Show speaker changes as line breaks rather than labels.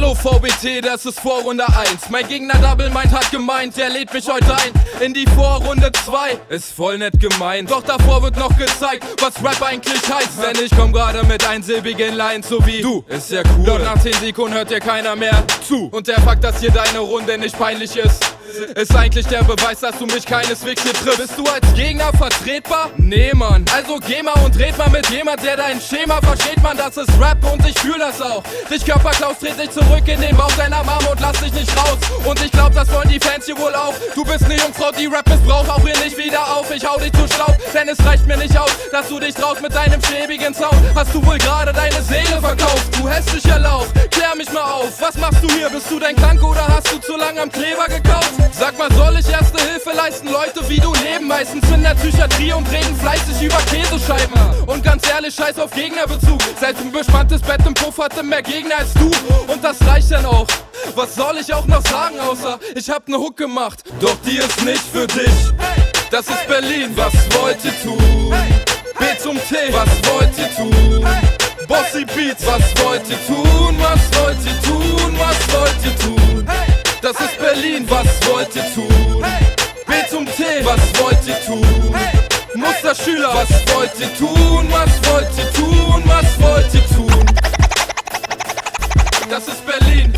Hallo VBT, das ist Vorrunde 1. Mein Gegner Double Mind hat gemeint, der lädt mich heute ein in die Vorrunde 2. Ist voll nett gemeint, doch davor wird noch gezeigt, was Rap eigentlich heißt. Denn ich komm gerade mit einsilbigen Lines, so wie du. Ist ja cool. Doch nach 10 Sekunden hört dir keiner mehr zu. Und der Fakt, dass hier deine Runde nicht peinlich ist, ist eigentlich der Beweis, dass du mich keineswegs hier triffst. Bist du als Gegner vertretbar? Nee, Mann. Also geh mal und red mal mit jemand, der dein Schema versteht, man. Das ist Rap und ich fühl das auch. Dich Körperklaus, dreht dich zurück in den Bauch deiner Mama und lass dich nicht raus. Und ich glaub, das wollen die Fans hier wohl auch. Du bist ne Jungfrau, die Rap missbraucht, auch hier nicht wieder auf. Ich hau dich zu Staub, denn es reicht mir nicht aus, dass du dich traust mit deinem schäbigen Sound. Hast du wohl gerade auf, was machst du hier? Bist du denn krank oder hast du zu lange am Kleber gekauft? Sag mal, soll ich erste Hilfe leisten? Leute wie du leben meistens in der Psychiatrie und reden fleißig über Käsescheiben. Und ganz ehrlich, scheiß auf Gegnerbezug. Selbst ein bespanntes Bett im Puff hatte mehr Gegner als du. Und das reicht dann auch. Was soll ich auch noch sagen, außer ich hab ne Hook gemacht. Doch die ist nicht für dich. Das ist Berlin, was wollt ihr tun? B zum T, was wollt ihr Beats, was wollt ihr tun? Was wollt ihr tun? Was wollt ihr tun? Das ist Berlin, was wollt ihr tun? B zum T, was wollt ihr tun? Musterschüler, was wollt ihr tun? Was wollt ihr tun? Was wollt ihr tun? Das ist Berlin.